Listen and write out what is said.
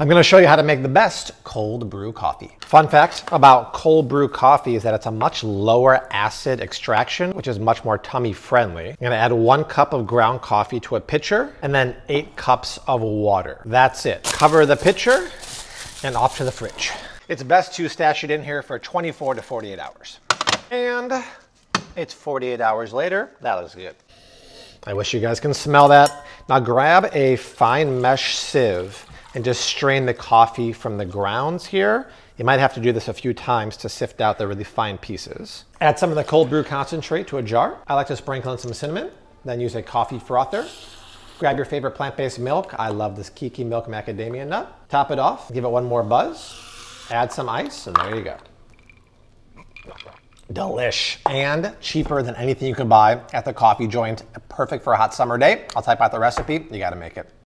I'm gonna show you how to make the best cold brew coffee. Fun fact about cold brew coffee is that it's a much lower acid extraction, which is much more tummy friendly. I'm gonna add one cup of ground coffee to a pitcher and then eight cups of water. That's it. Cover the pitcher and off to the fridge. It's best to stash it in here for 24 to 48 hours. And it's 48 hours later. That looks good. I wish you guys can smell that. Now grab a fine mesh sieve and just strain the coffee from the grounds here. You might have to do this a few times to sift out the really fine pieces. Add some of the cold brew concentrate to a jar. I like to sprinkle in some cinnamon, then use a coffee frother. Grab your favorite plant-based milk. I love this Kiki Milk Macadamia Nut. Top it off, give it one more buzz. Add some ice, and there you go. Delish and cheaper than anything you can buy at the coffee joint. Perfect for a hot summer day. I'll type out the recipe. You got to make it.